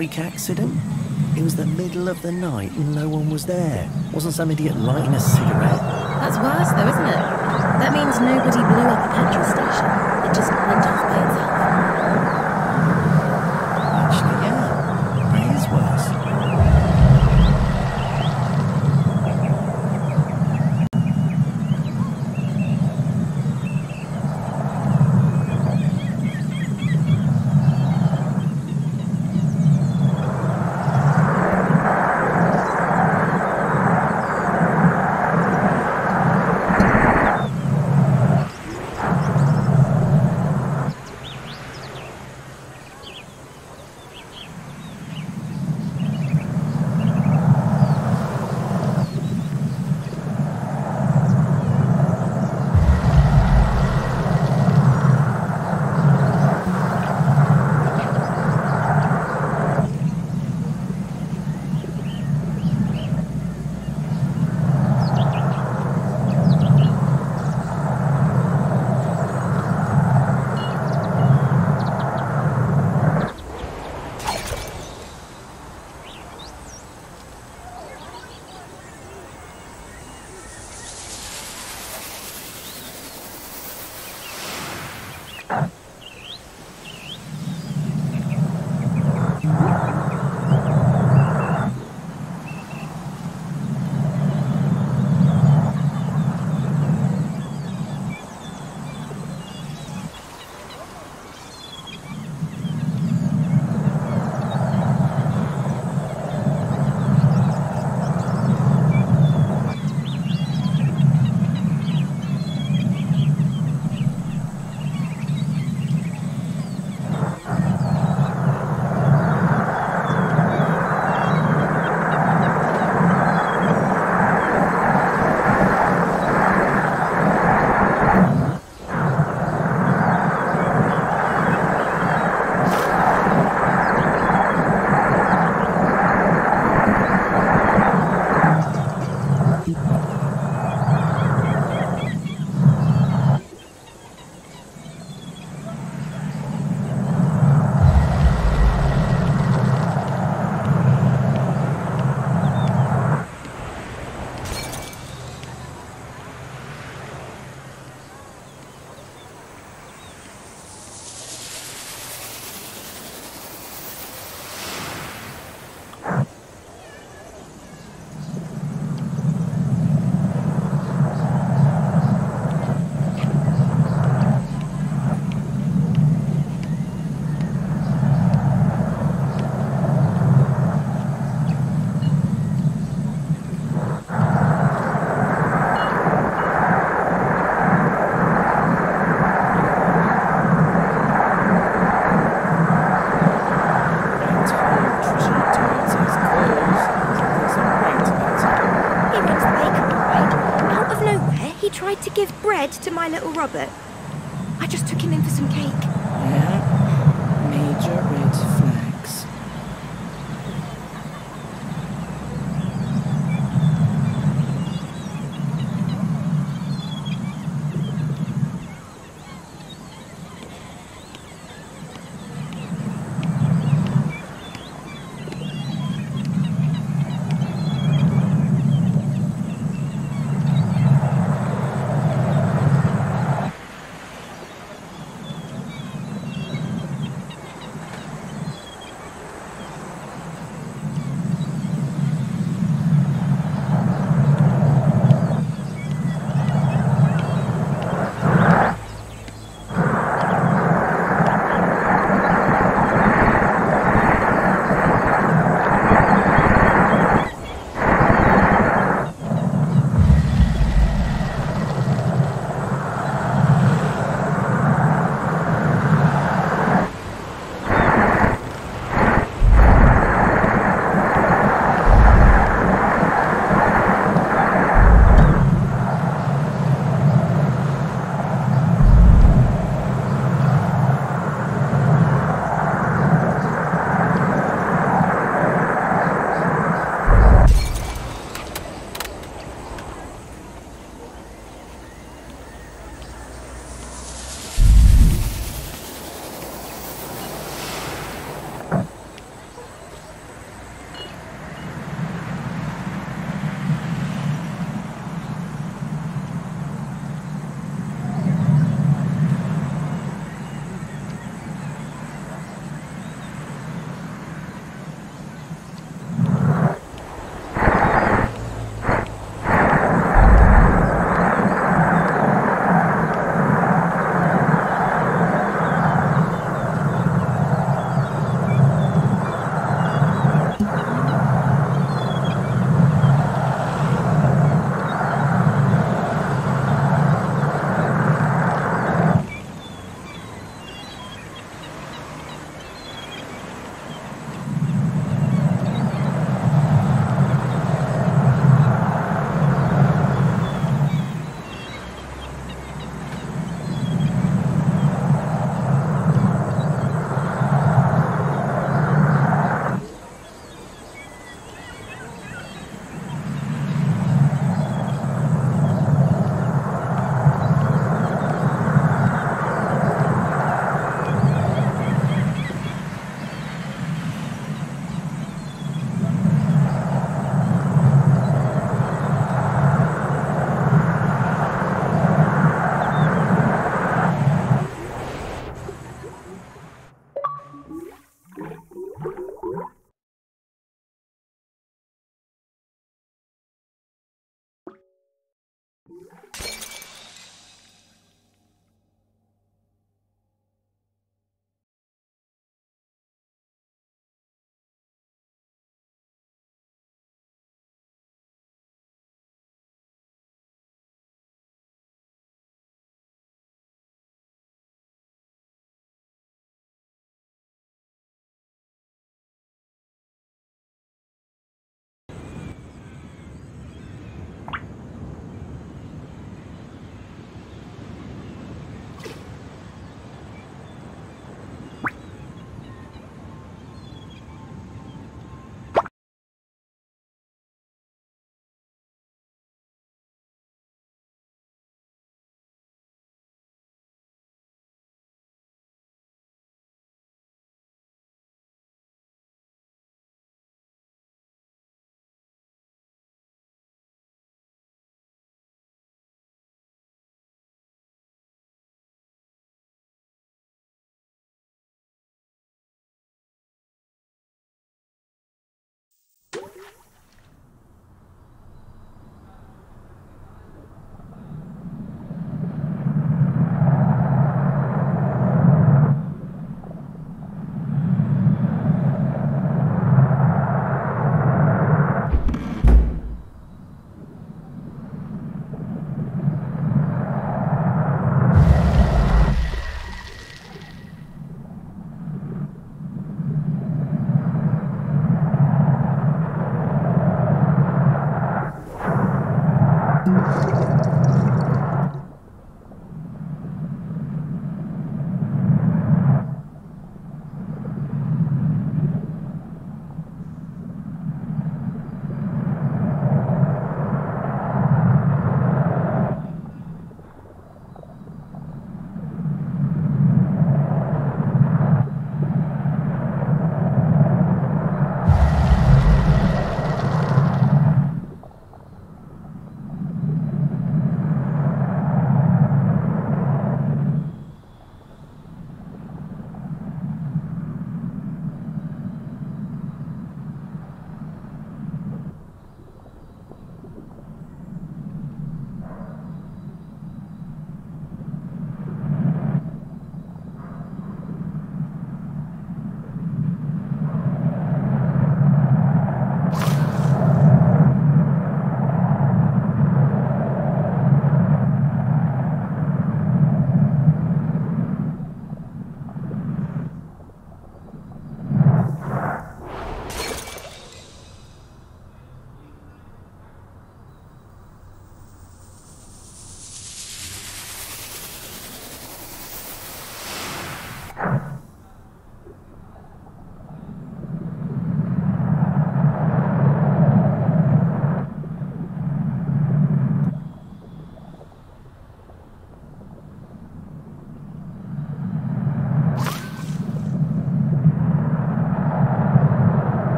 freak accident. It was the middle of the night and no one was there. Wasn't some idiot lighting a cigarette. That's worse, though, isn't it? That means nobody blew up the petrol station. My little Robert.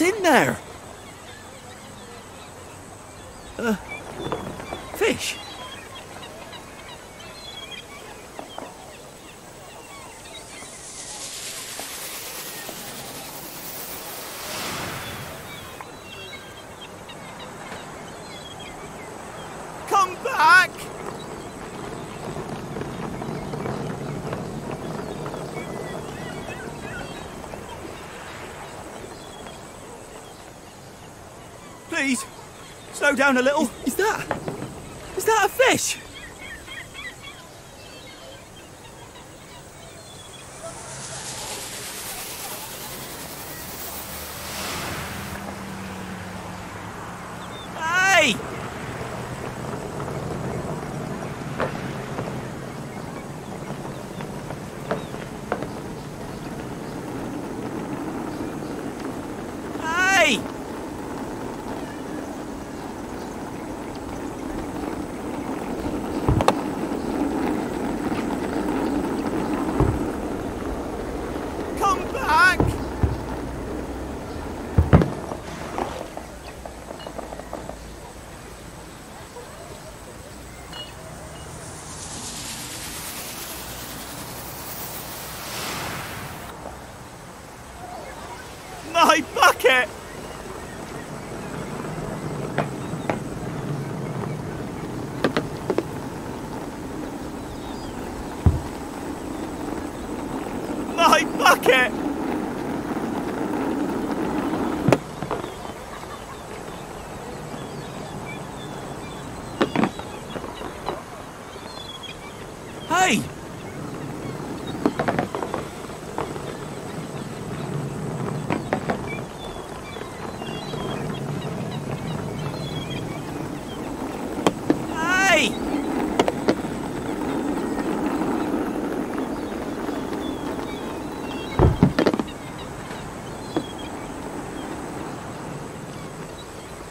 In there? Uh, fish. Come back! Please, slow down a little. Is that? Is that a fish? Hey! Hey! Come back! My bucket! My bucket! Hey! Hey!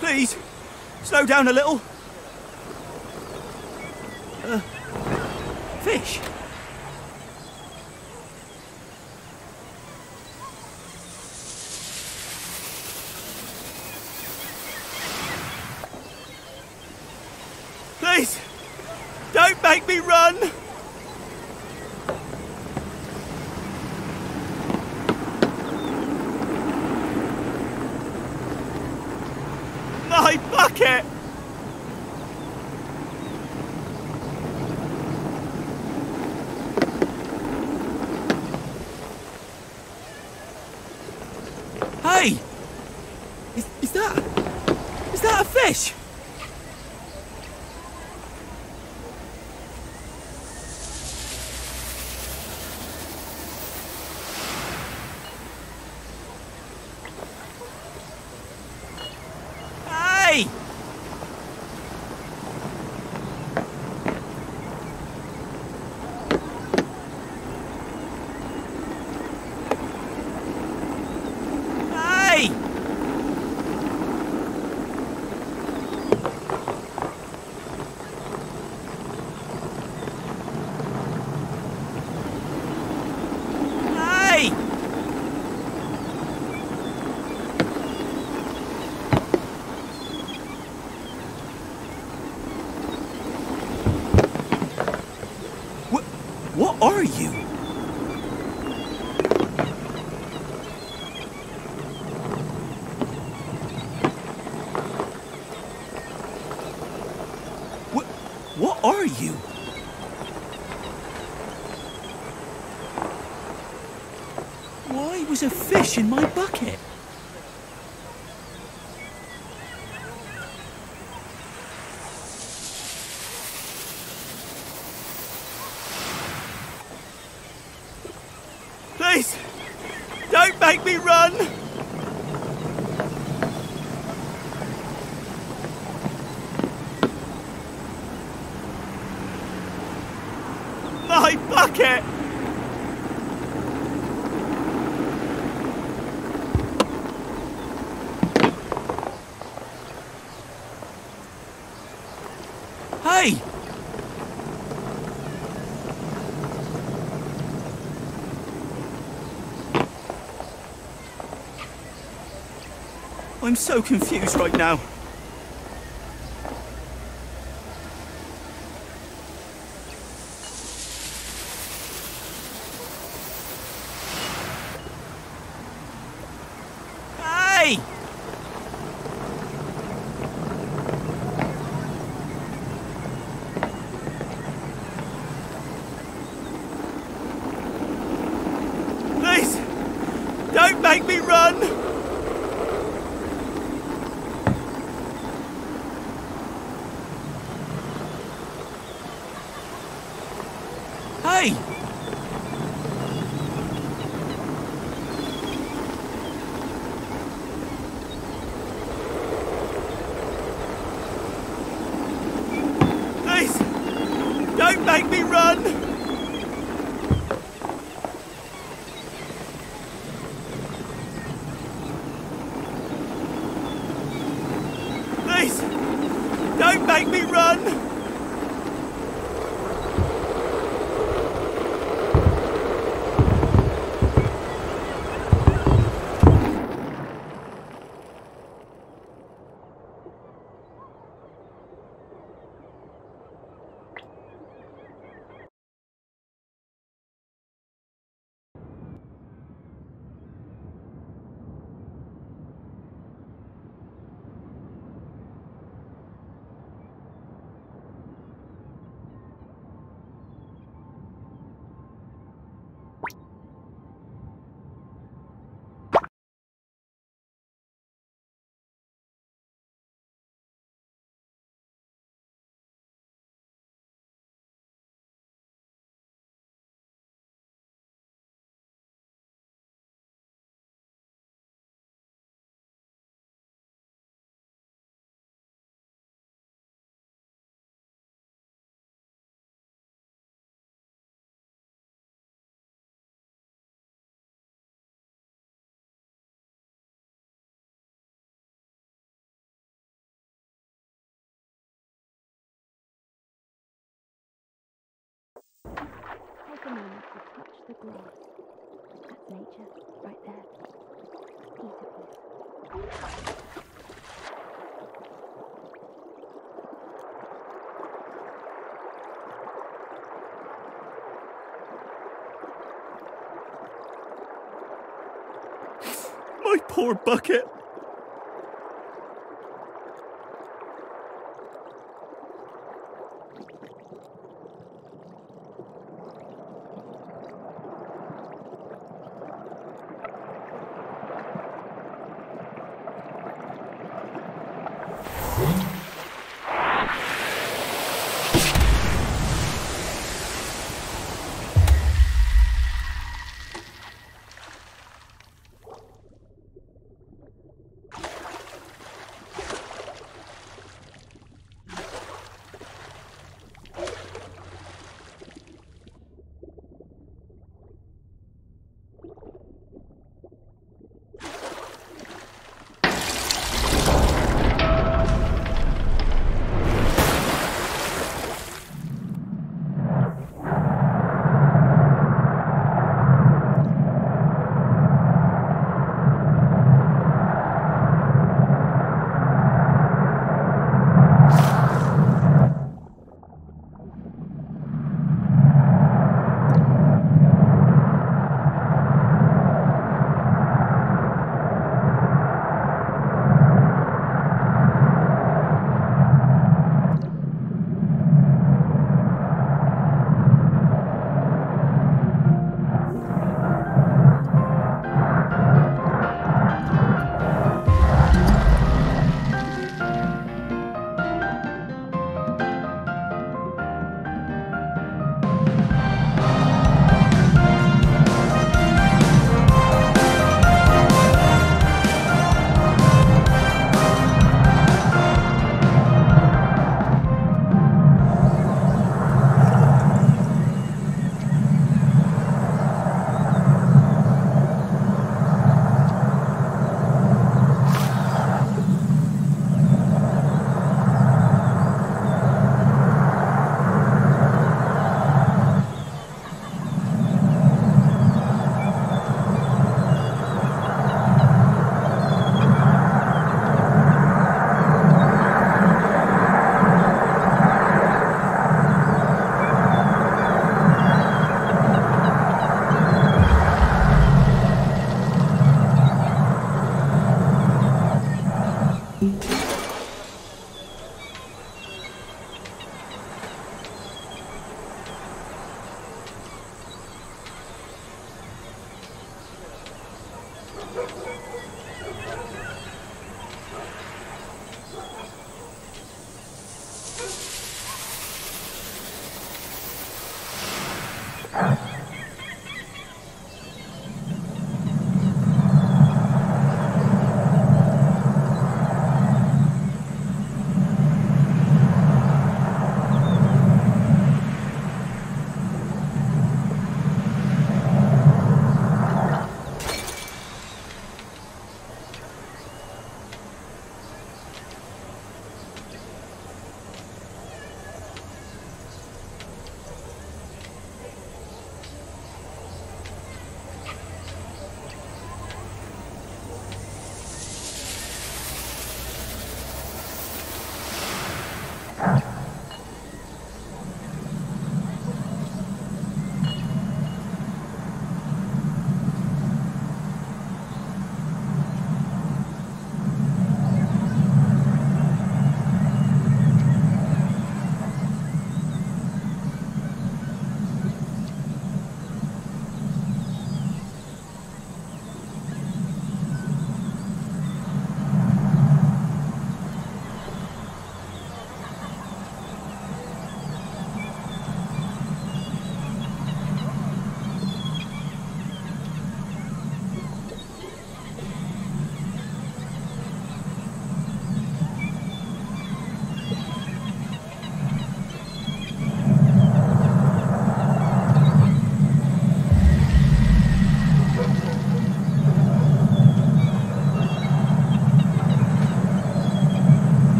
Please, slow down a little. Uh, fish. Please, don't make me run. My bucket! Hey! Is, is that... Is that a fish? Hey! Hey! Hey! What, what are you? What, what are you? Why was a fish in my bucket? Please, don't make me run. My bucket! Hey! I'm so confused right now. The grass. That's nature, right there. Piece. My poor bucket.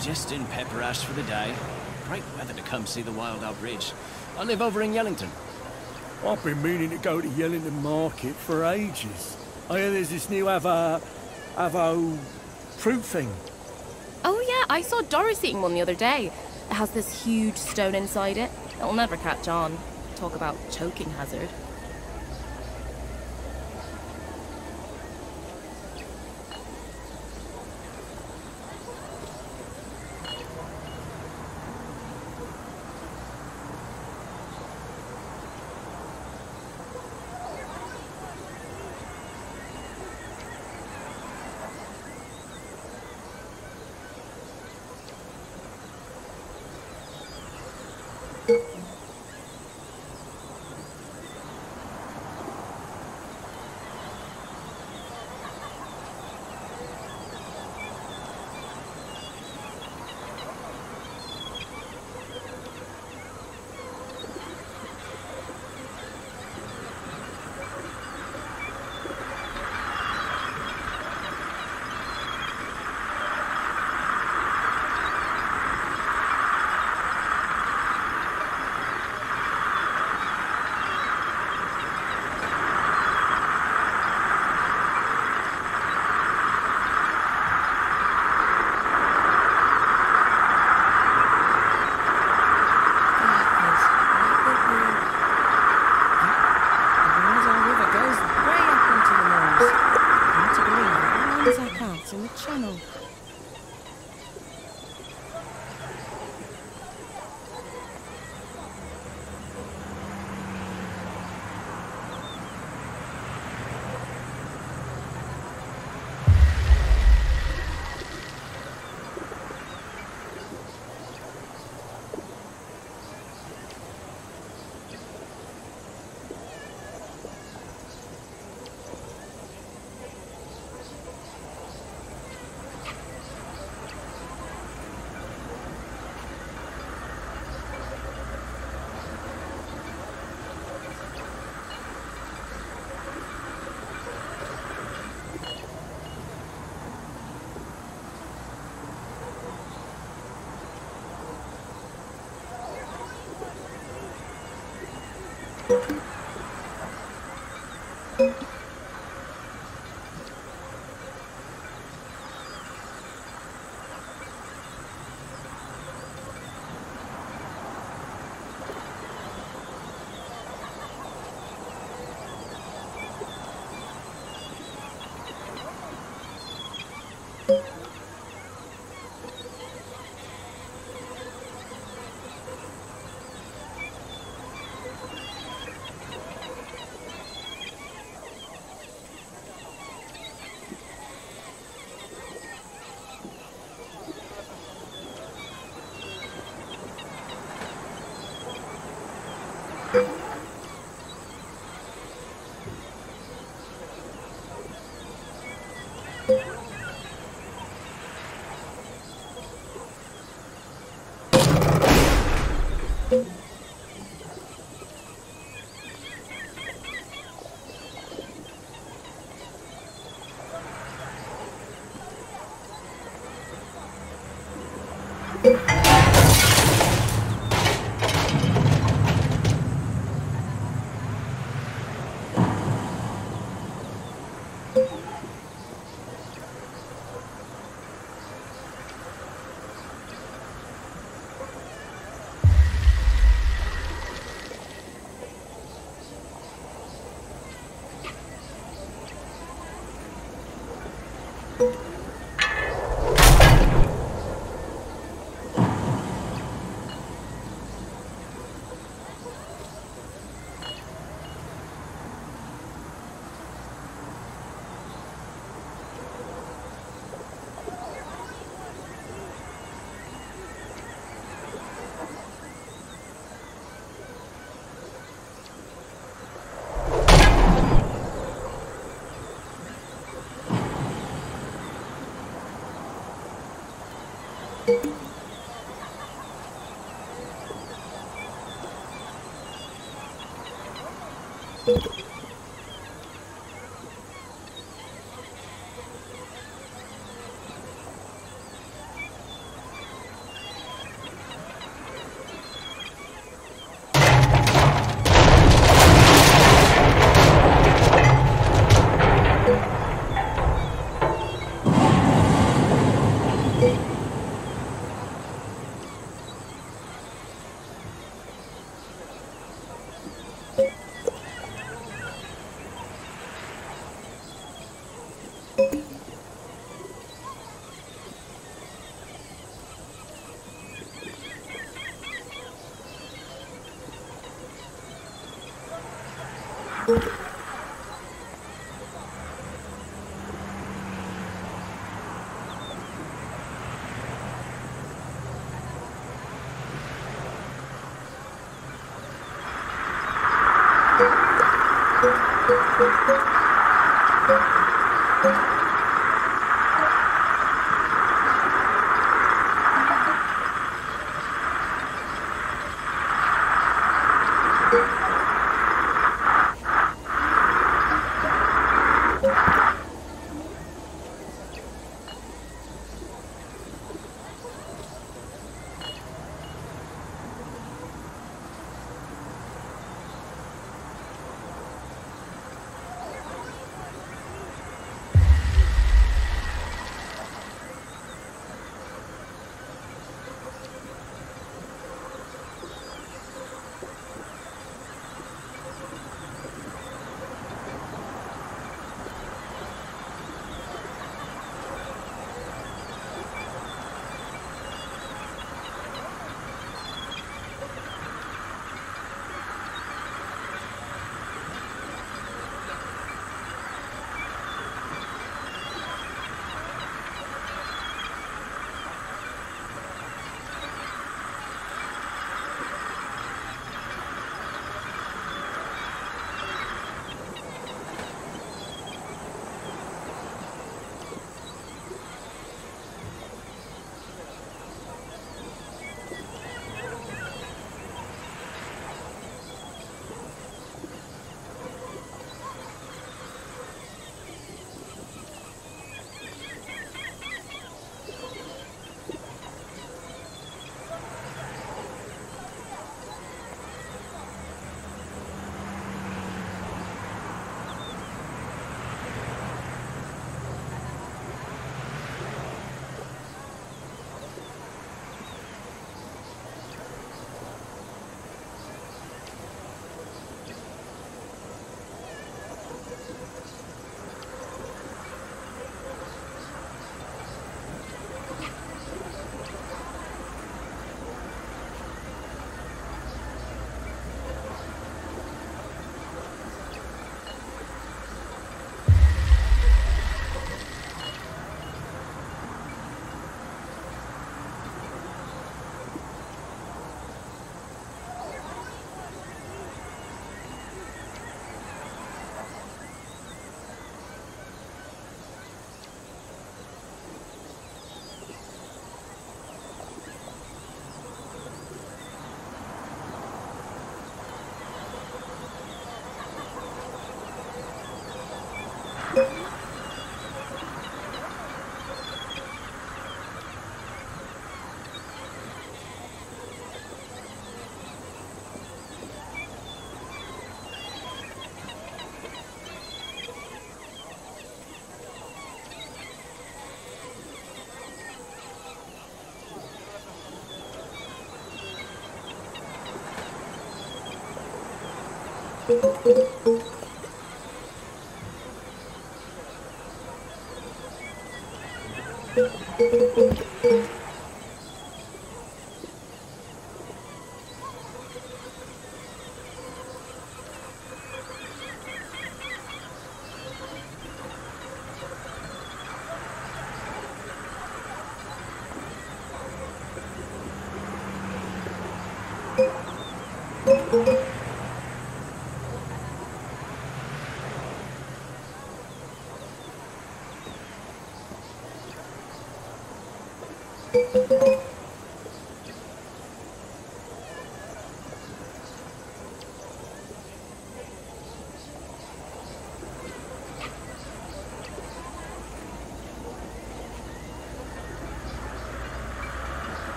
Just in Pepper Ash for the day. Great weather to come see the Wild Owl Bridge. I live over in Yellington. I've been meaning to go to Yellington Market for ages. Oh, I hear there's this new Avo... Avo... fruit thing. Oh yeah, I saw Doris eating one the other day. It has this huge stone inside it. It'll never catch on. Talk about choking hazard.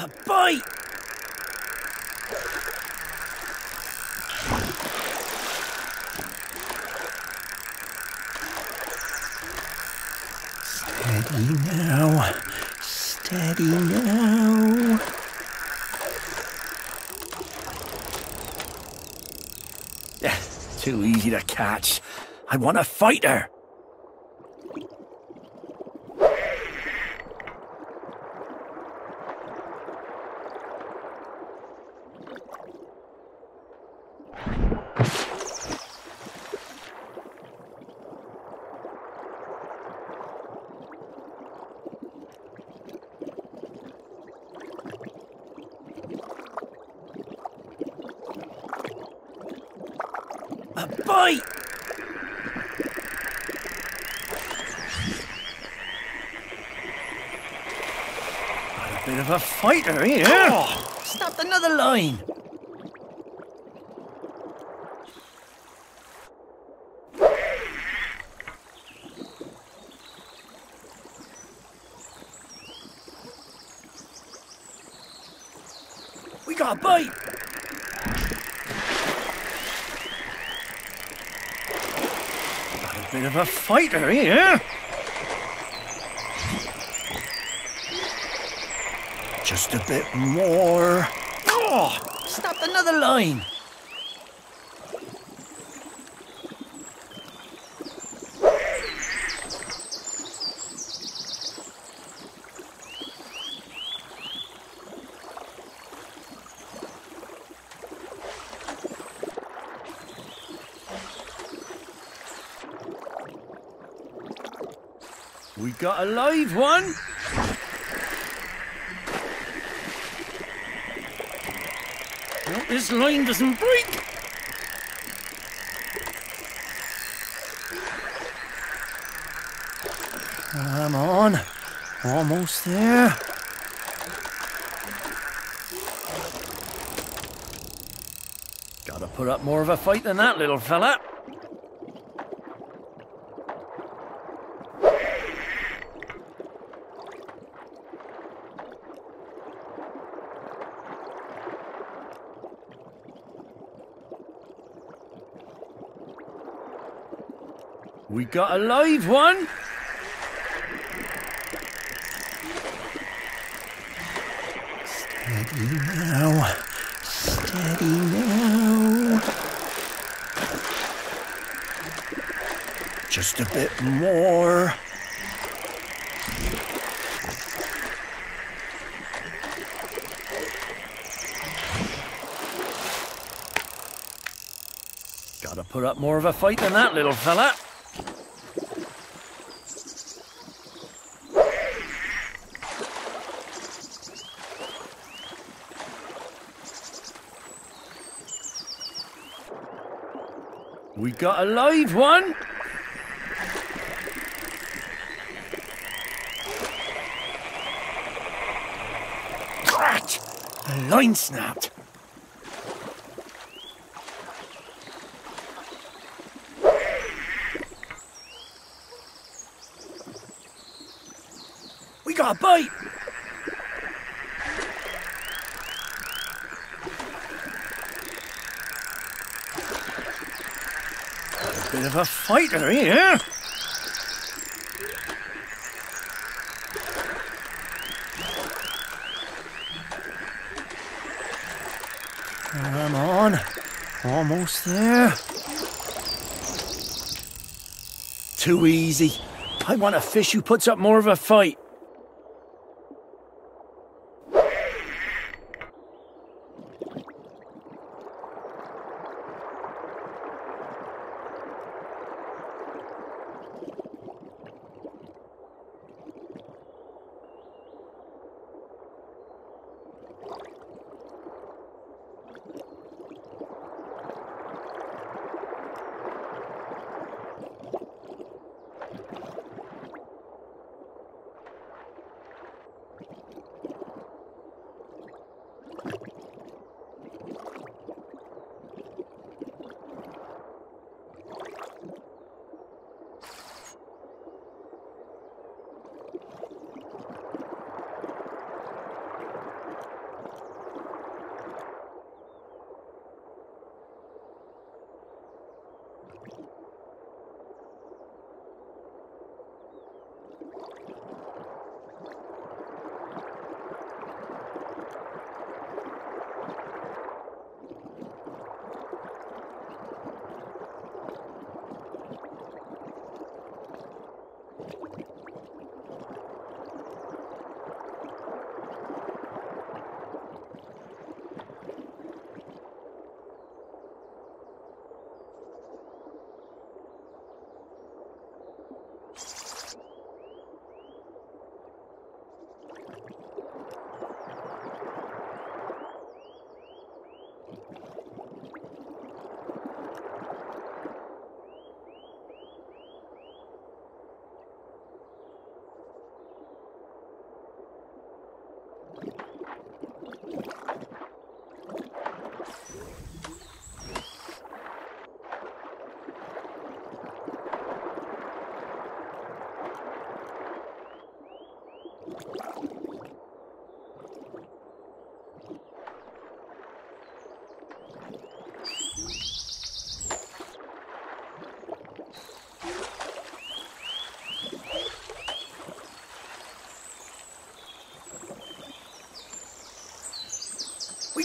A bite! Steady now. Steady now. Too easy to catch. I want a fighter. A bite! Got a bit of a fighter here. Oh, snapped another line. We got a bite. Got a bit of a fighter eh? here. Just a bit more. Oh, snapped another line. We got a live one. This line doesn't break. Come on. Almost there. Gotta put up more of a fight than that, little fella. Got a live one. Steady now. Steady now. Just a bit more. Gotta put up more of a fight than that, little fella. Got a live one. Drat! The line snapped. We got a bite. Bit of a fighter here. Eh? Come on. Almost there. Too easy. I want a fish who puts up more of a fight.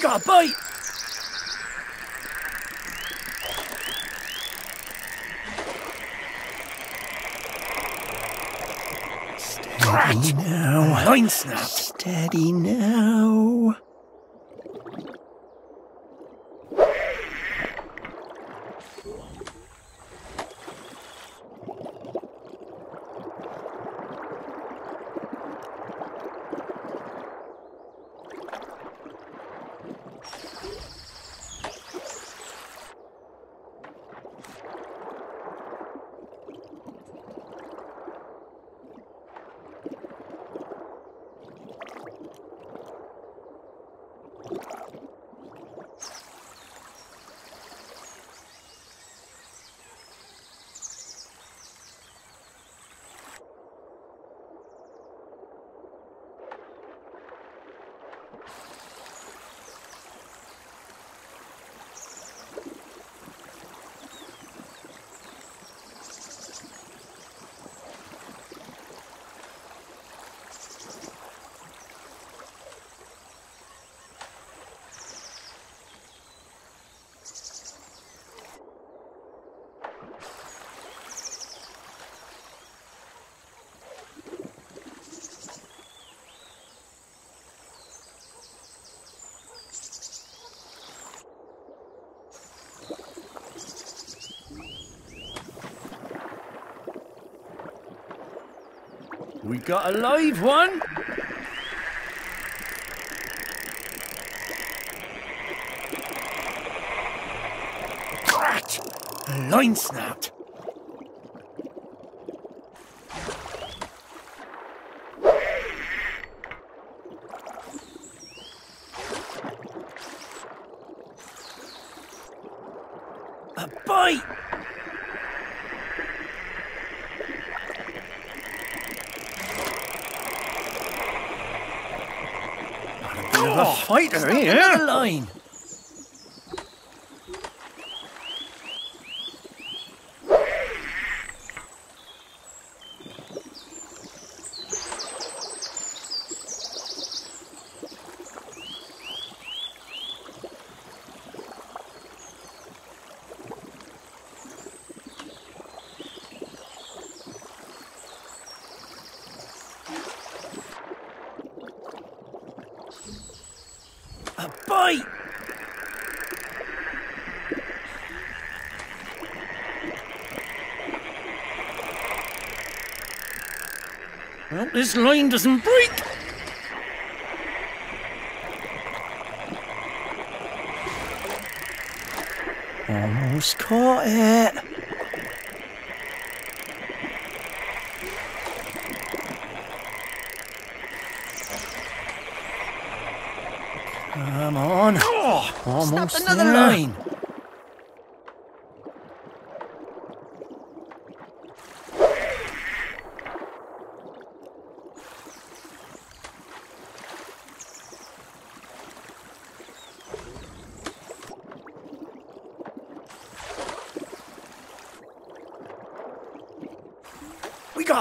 Got a bite! Steady now. Line snapped. Steady now. We got a live one. Cracked! A line snapped. A bite! Bit of a fighter eh? here. line. bite! Well, this line doesn't break. Almost caught it. Come on. Oh, Almost another there. line.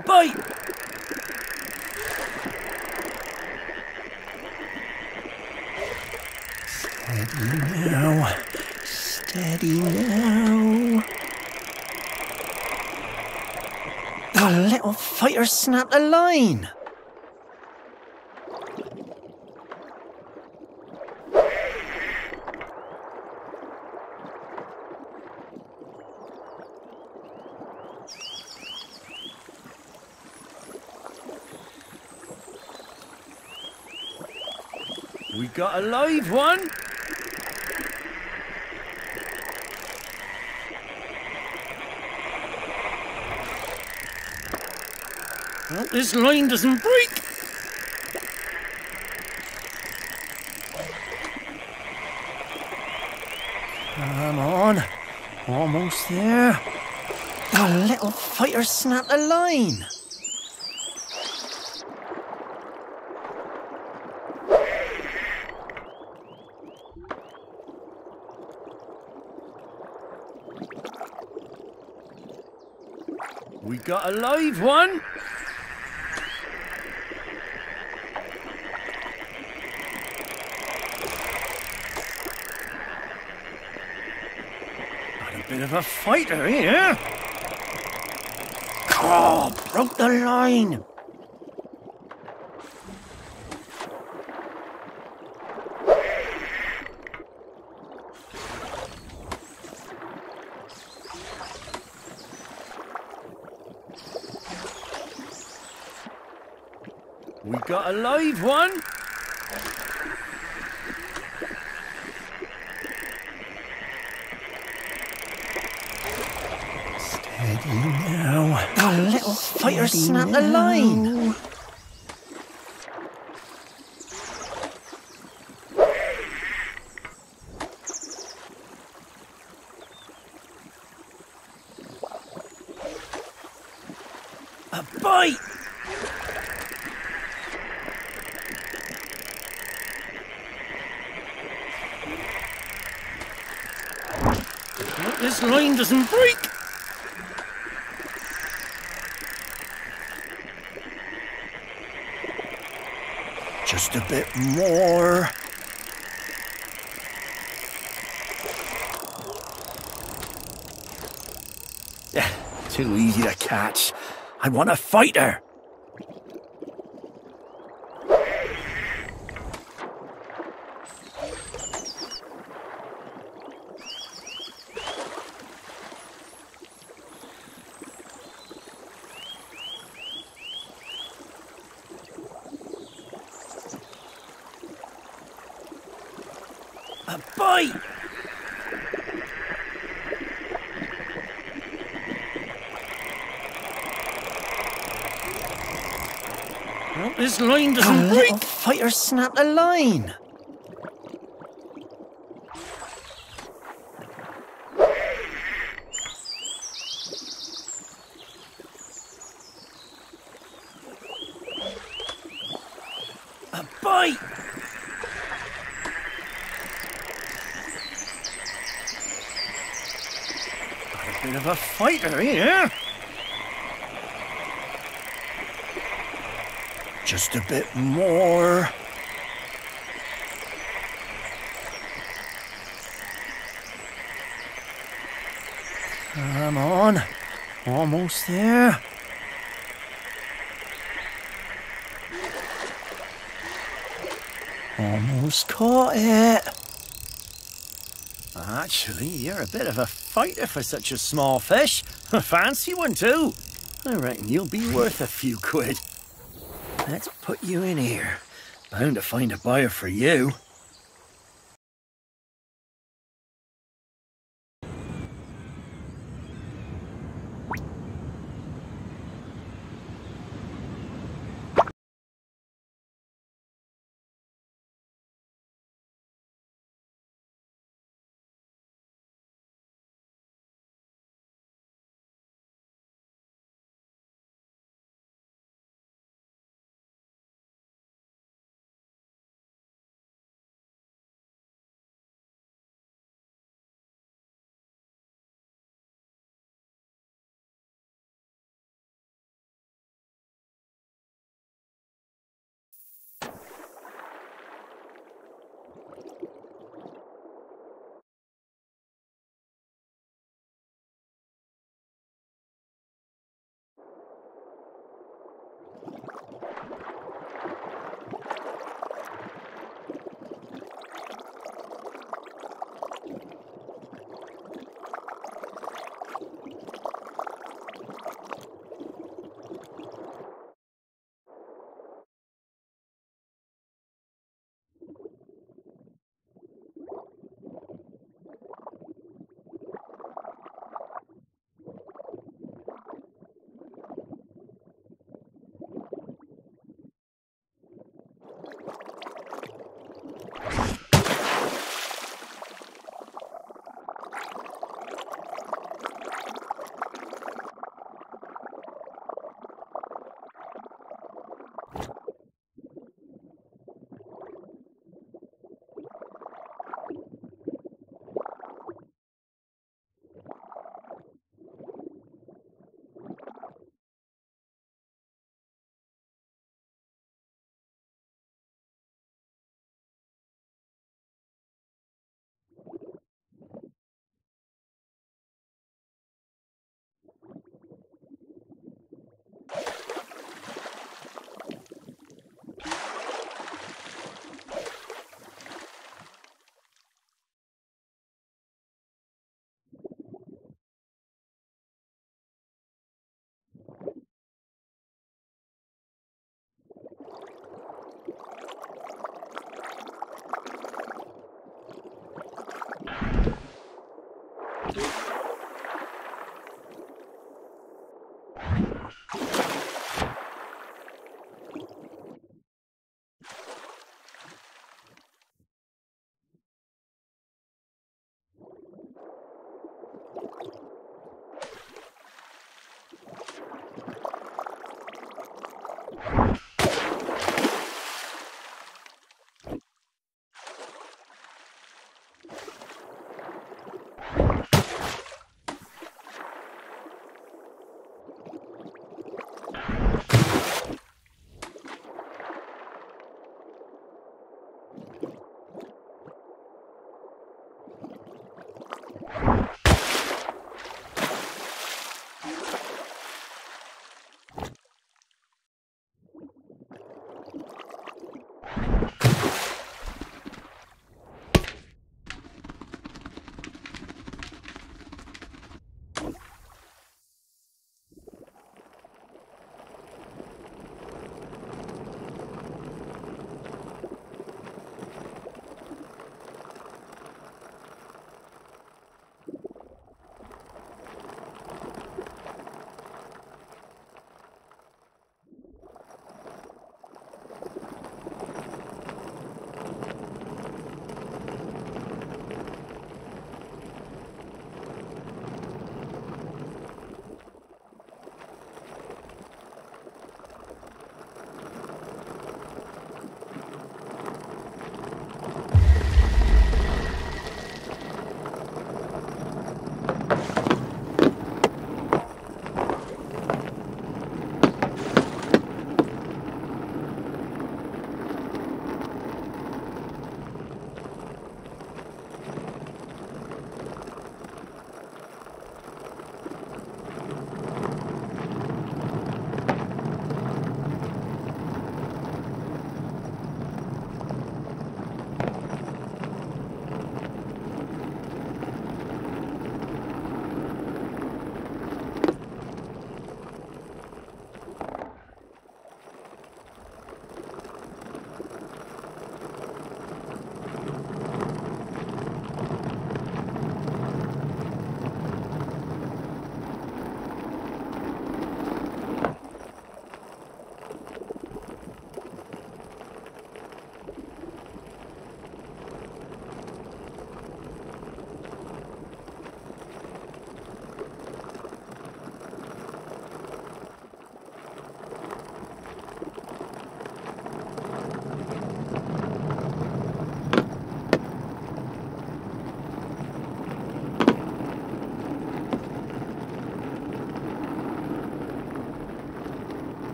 A bite. Steady now. Steady now. The little fighter snapped the line. Got a live one. Well, this line doesn't break. Come on. Almost there. The little fighter snapped the line. Got a live one. Got a bit of a fighter here. Oh, broke the line. We got a live one. Steady now. The little fighter snapped the line. A bite! This line doesn't break. Just a bit more. Too easy to catch. I want a fighter. A bite! Well, this line doesn't oh. break. fighter snapped the line. A bite! A bit of a fighter here. Just a bit more. Come on. Almost there. Almost caught it. Actually, you're a bit of a fighter for such a small fish. A fancy one, too. I reckon you'll be worth a few quid. Let's put you in here. Bound to find a buyer for you.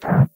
Thank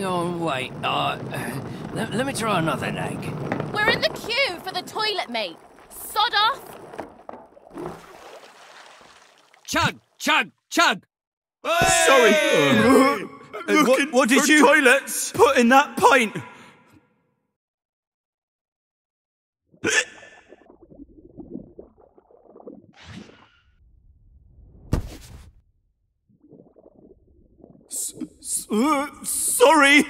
hang, hang on, wait. Uh, let, let me try another egg. We're in the queue for the toilet, mate. Sod off. Chug, chug, chug. Sorry. Uh, what, what did you toilets? put in that pint? S- s- uh, sorry.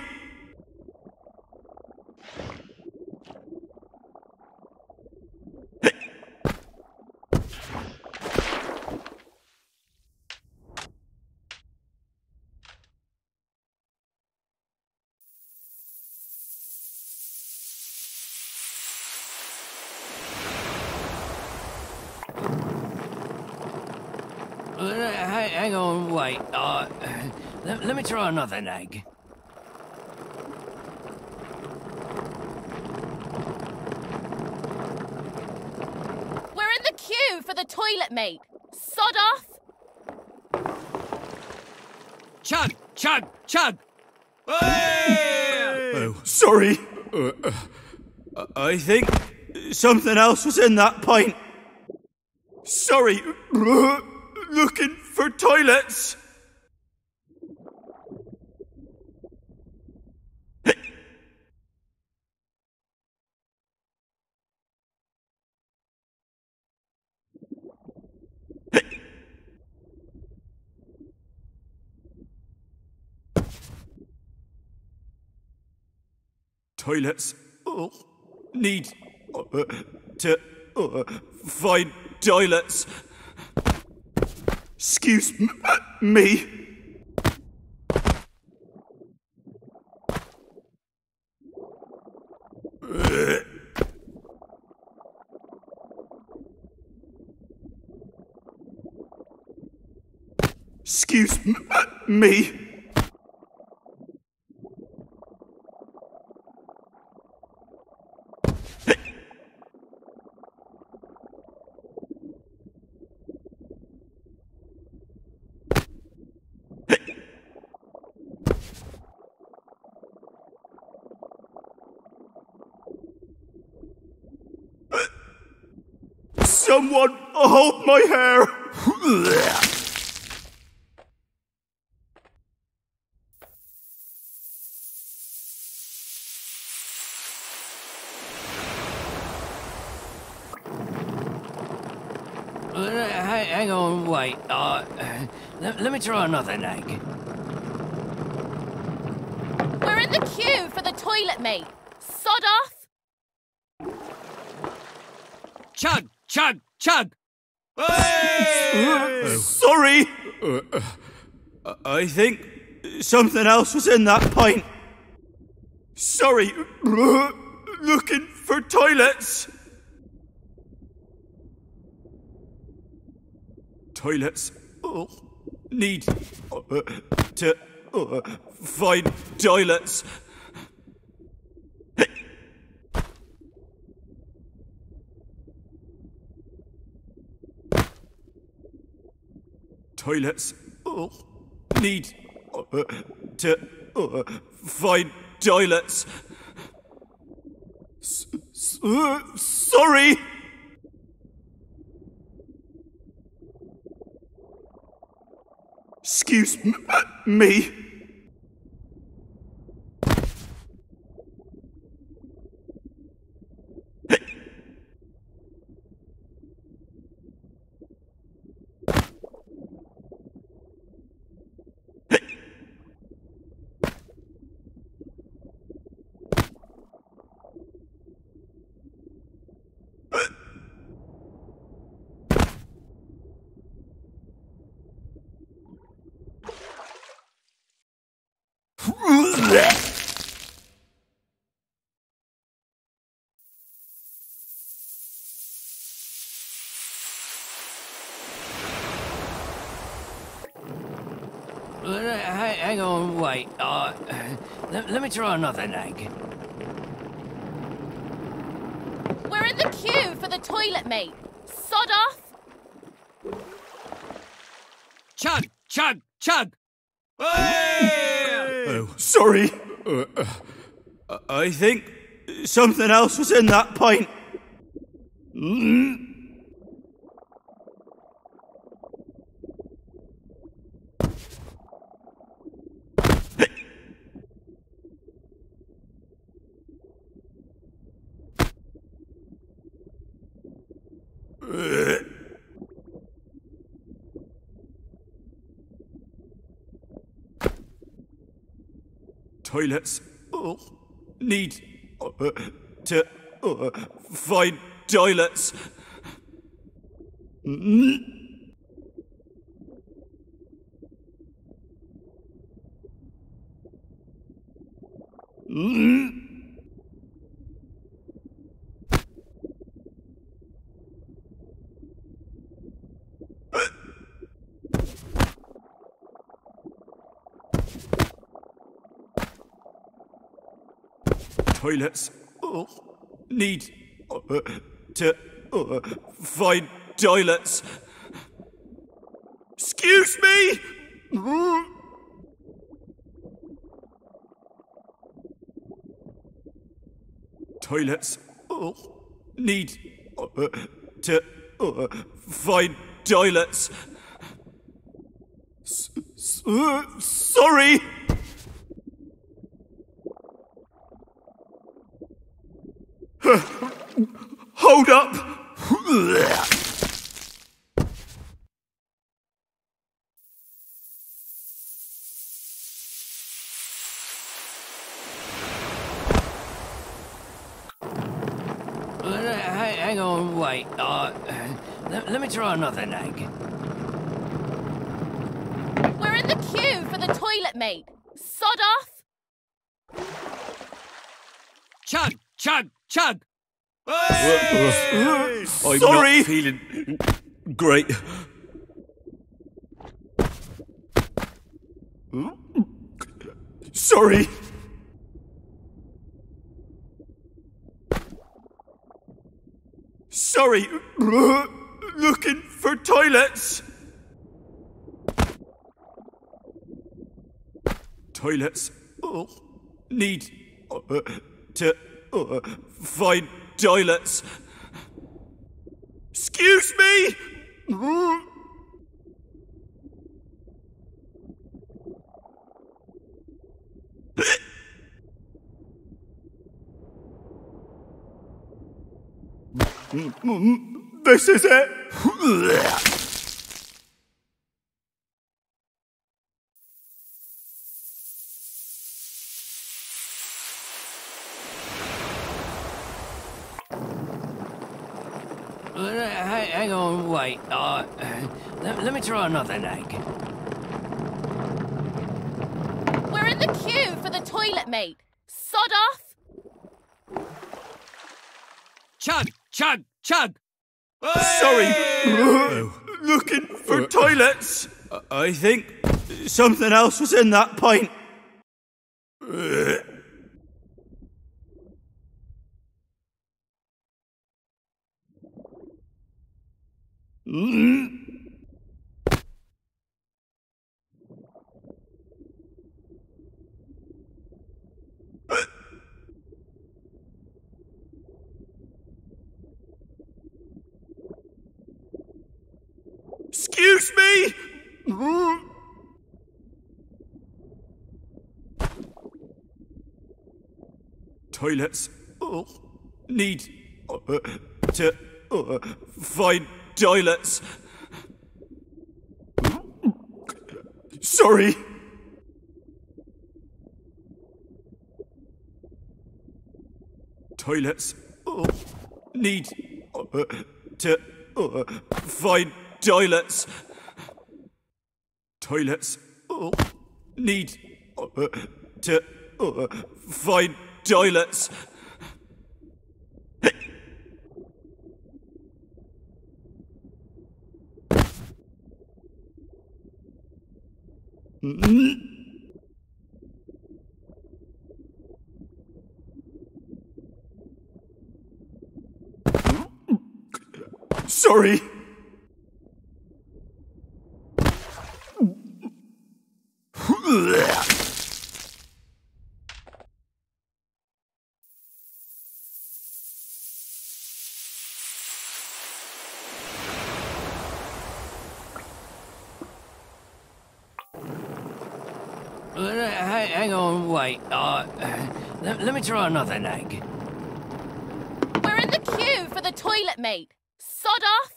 Uh, hang, hang on, wait. Uh, let, let me try another egg. We're in the queue for the toilet, mate. Sod off. Chug, chug, chug. Oh, sorry. Uh, uh, I think something else was in that pint. Sorry. Looking for toilets. Toilets oh, need uh, to uh, find toilets. Excuse m- me. Excuse me. Someone hold my hair. Uh, hang, hang on, wait. Uh, let, let me try another egg. We're in the queue for the toilet, mate. Sod off. Chug, chug, chug. Sorry. Uh, I think something else was in that pint. Sorry. Looking for toilets. Toilets. Oh, need uh, to uh, find toilets. Toilets. Oh, need uh, to uh, find toilets. S- uh, sorry. Excuse me. Uh, hang, hang on, wait. Uh, let, let me try another egg. We're in the queue for the toilet, mate. Sod off. Chug, chug, chug. Oh, sorry. Uh, uh, I think something else was in that pint. Toilets. Need uh, to uh, find toilets. Toilets. Oh, need uh, to uh, find toilets. Excuse me. Toilets. Oh, need uh, to uh, find toilets. S- s- uh, sorry. Hold up! Uh, hang, hang on, wait. Uh, let, let me another egg. We're in the queue for the toilet, mate. Sod off. Chug, chug, chug. I'm Sorry. not feeling great. Sorry. Sorry. Looking for toilets. Toilets. Oh, need uh, to uh, find toilets. Excuse me. This is it. Uh, Hang, hang on, wait. Uh, let, let me try another egg. We're in the queue for the toilet, mate. Sod off. Chug, chug, chug. Sorry. Looking for uh, uh, toilets. I think something else was in that pint. Uh. Mm. Excuse me. Toilets oh, need uh, to uh, find toilets. Sorry. Toilets oh, need uh, to uh, find toilets. Toilets oh, need uh, to uh, find toilets. Sorry. Hang, hang on, wait. Uh, let, let me try another egg. We're in the queue for the toilet, mate. Sod off.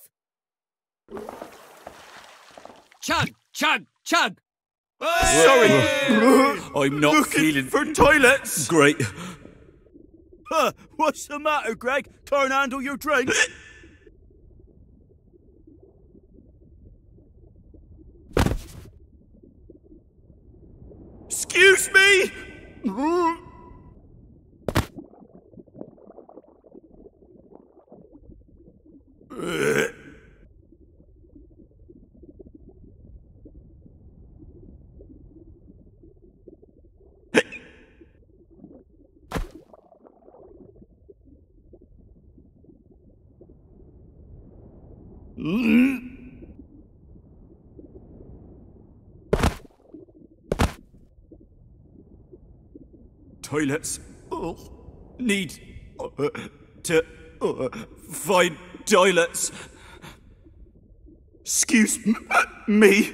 Chug, chug, chug. Sorry. I'm not feeling for toilets. Great. Huh, what's the matter, Greg? Can't handle your drink? Excuse me? Uh. Toilets oh, need uh, to uh, find toilets. Excuse me.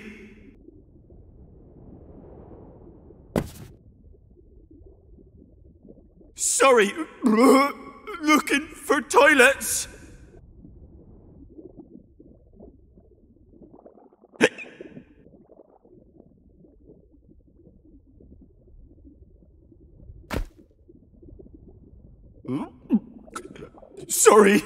Sorry, looking for toilets. Sorry.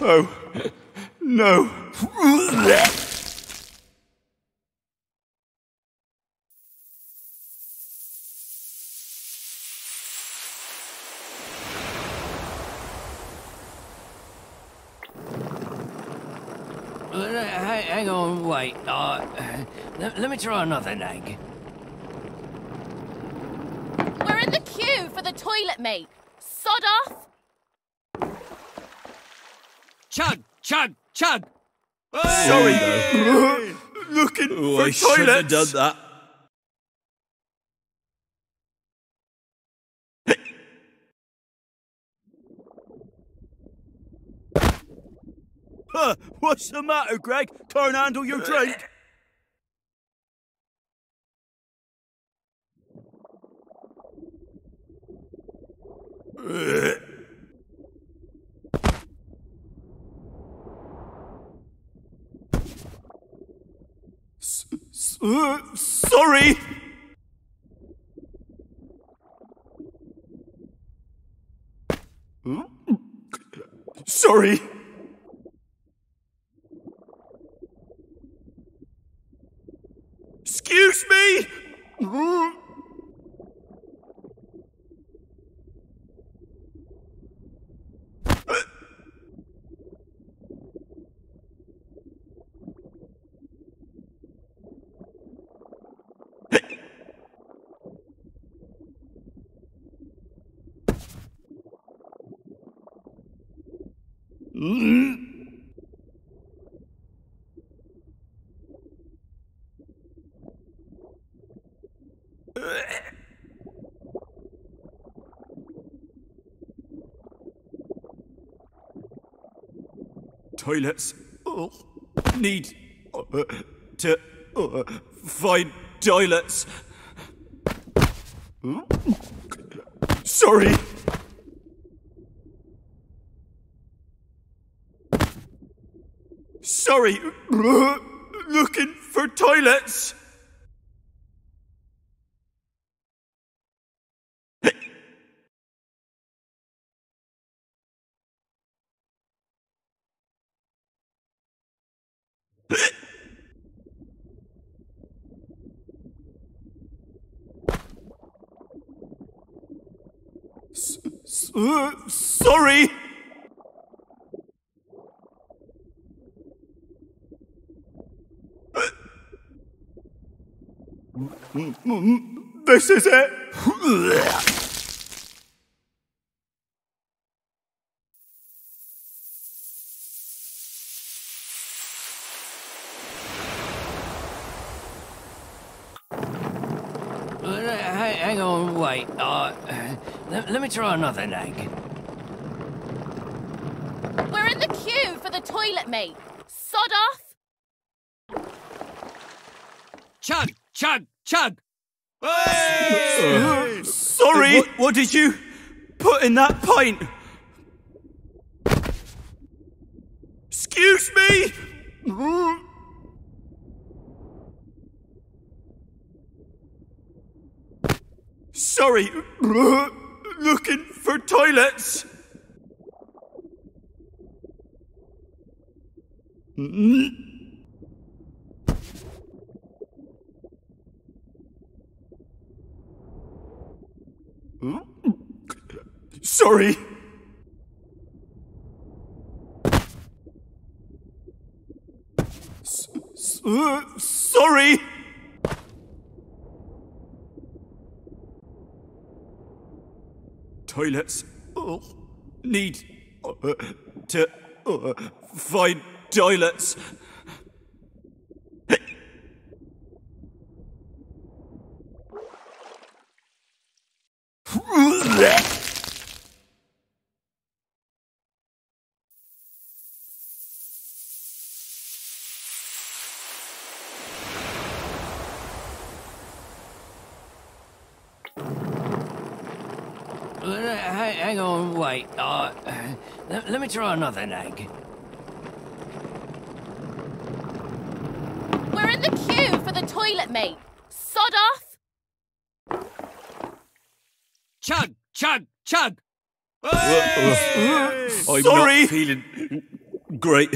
Oh, no. Uh, Hang, hang on, wait. Uh, let, let me try another egg. We're in the queue for the toilet, mate. Sod off. Chug, chug, chug. Sorry. though. looking Oh, for I shouldn't have toilets. done that. Huh, what's the matter, Greg? Can't handle your drink? Uh, sorry! Sorry! Excuse me! Toilets need uh, to uh, find toilets. Sorry. Sorry. Looking for toilets. Uh, sorry. This is it. Uh, hang, hang on, wait. Uh, let, let me try another egg. We're in the queue for the toilet, mate. Sod off. Chug, chug, chug. Sorry. What, what did you put in that pint? Excuse me. Sorry. Looking for toilets. Sorry. S- s- sorry. Toilets uh, need uh, to uh, find toilets. Uh, hang, hang on, wait. Uh, let, let me try another egg. We're in the queue for the toilet, mate. Sod off. Chug, chug, chug. I'm Sorry. not feeling great.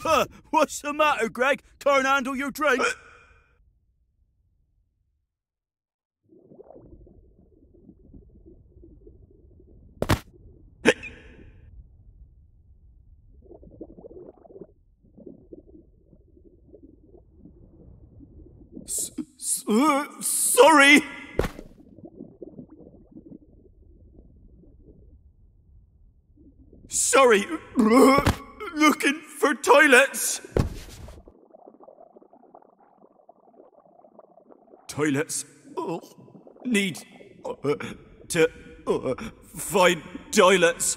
Huh, what's the matter, Greg? Can't handle your drink? Uh, sorry. Sorry. Looking for toilets. Toilets uh, need uh, to uh, find toilets.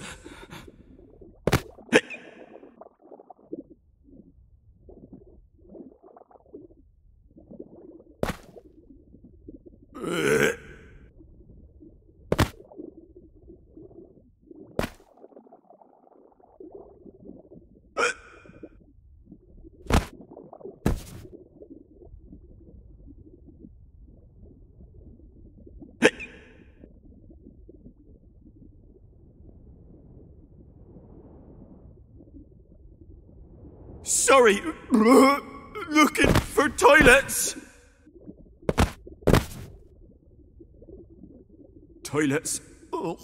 Sorry, looking for toilets. Toilets. Oh,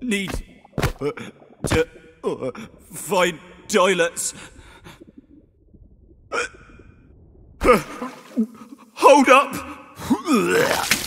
need uh, to uh, find toilets. Hold up.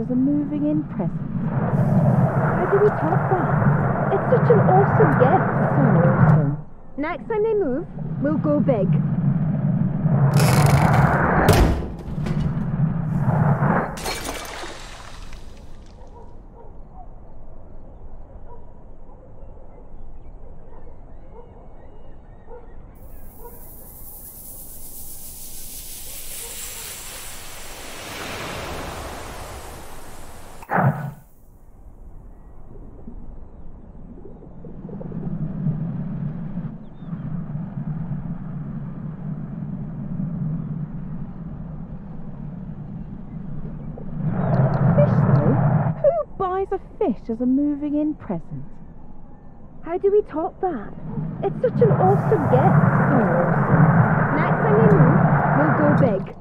As a moving in present? How do we top that? It's such an awesome gift. So awesome. Next time they move, we'll go big. Fish though? Who buys a fish as a moving in present? How do we top that? It's such an awesome gift. So awesome. Next time they move, we'll go big.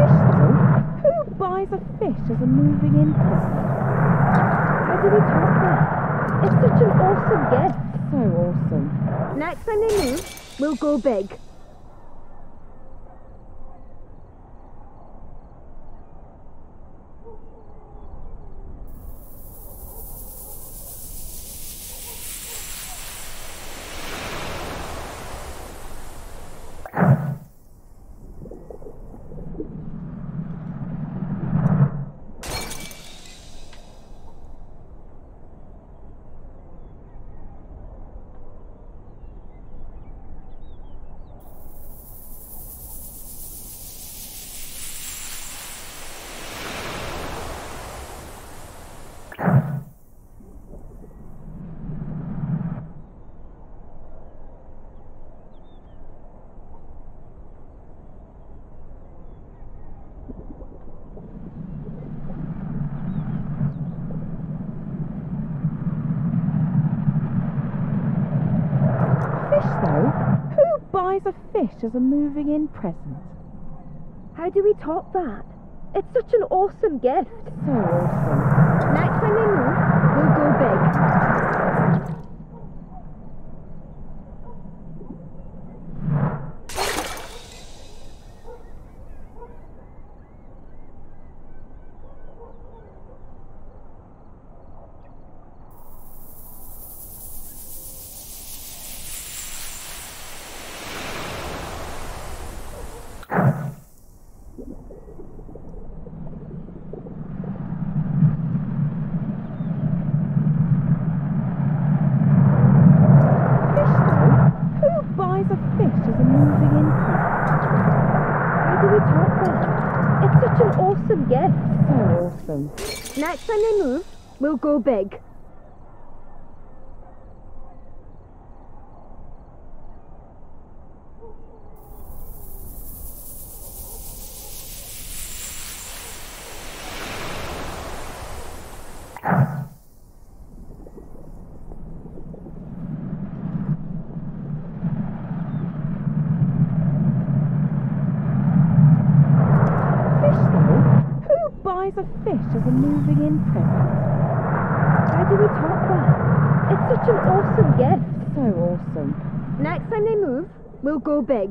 Fish though? Who buys a fish as a moving in present? How do we top that? It's such an awesome gift. So awesome. Next time they go big. Fish though? Who buys a fish as a moving in present? How do we top that? It's such an awesome gift. So awesome. Next time we'll go big. Fish though? Who buys a fish as a moving in present? How do we top that? It's such an awesome gift. So awesome. Next time they move, we'll go big. Fish though? Who buys a a moving in present. How do we top that? It's such an awesome gift. So awesome. Next time they move, we'll go big.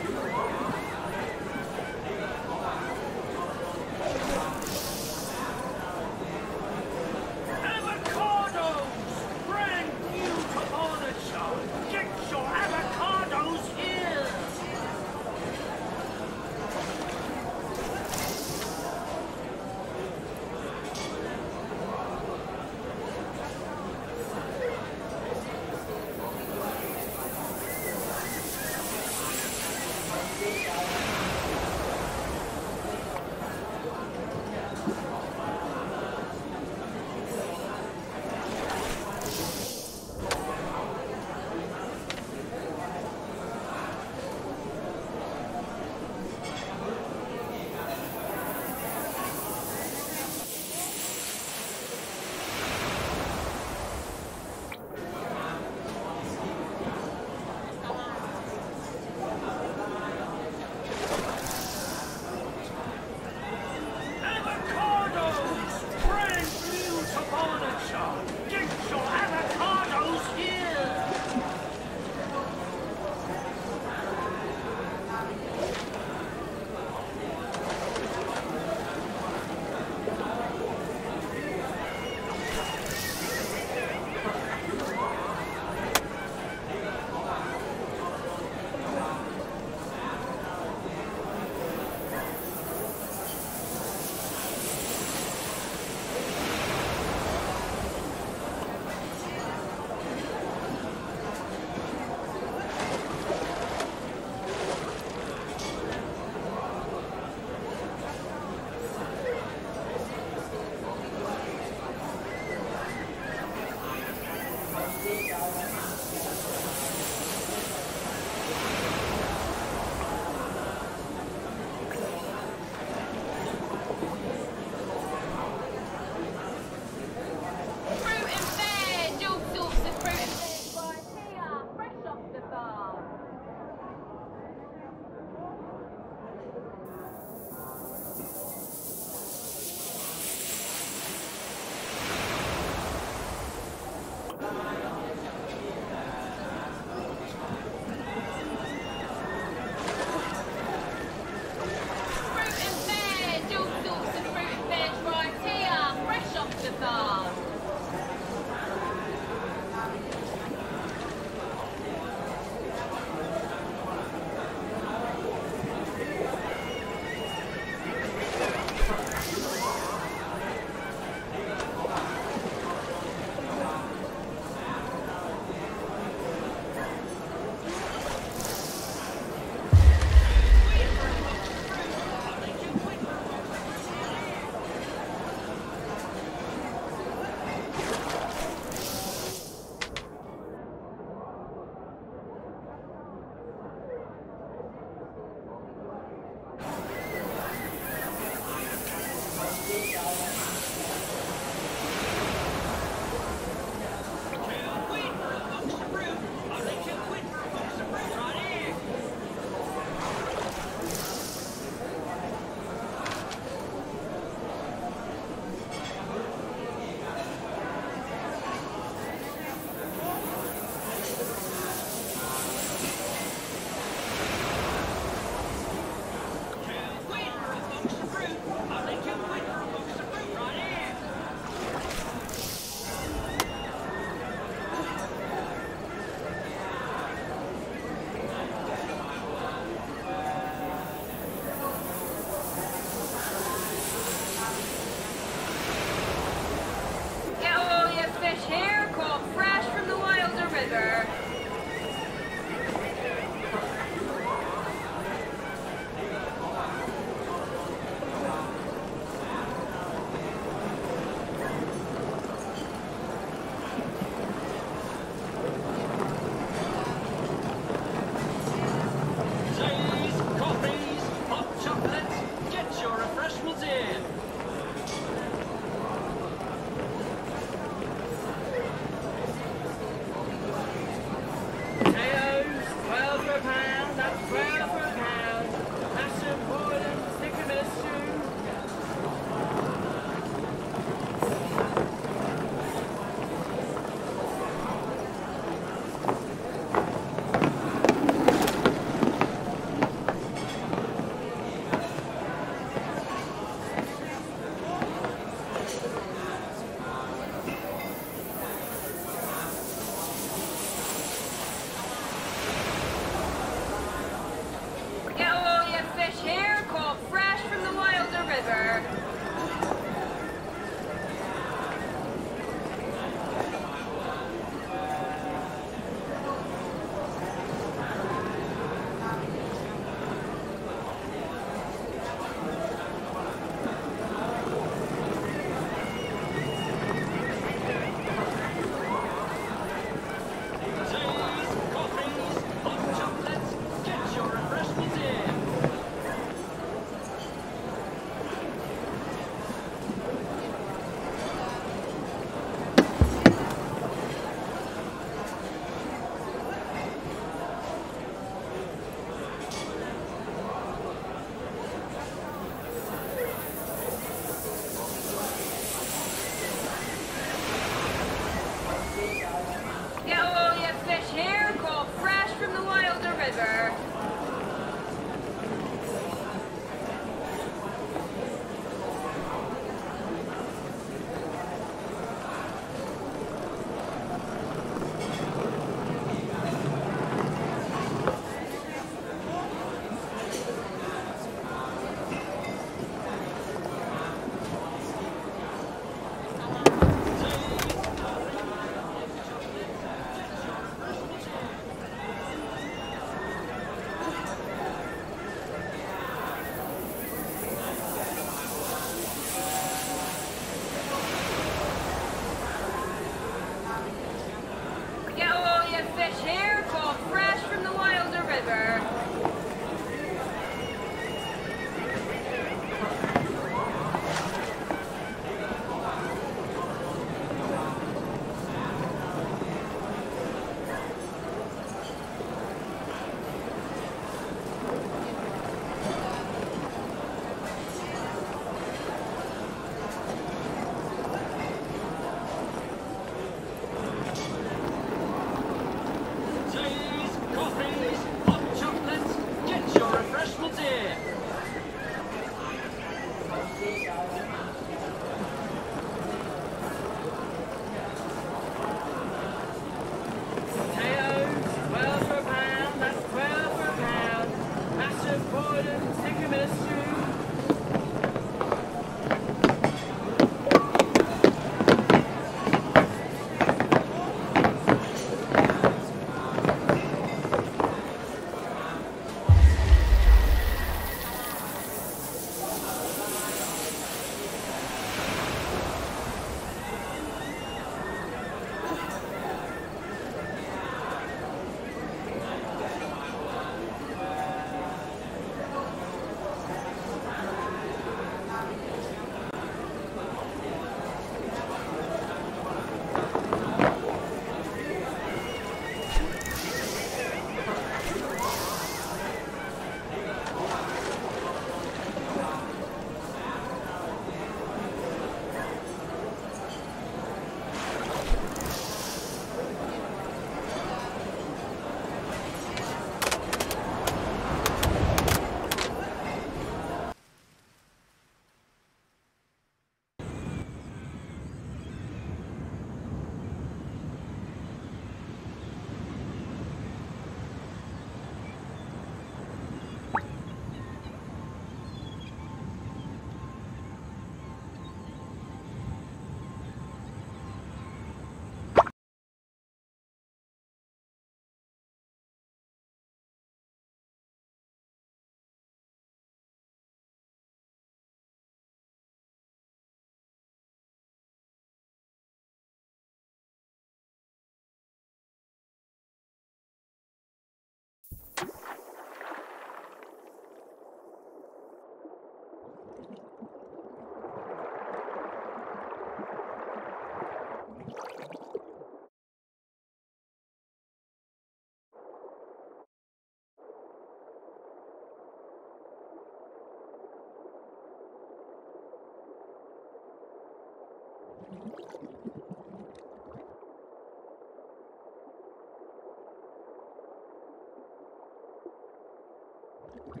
何?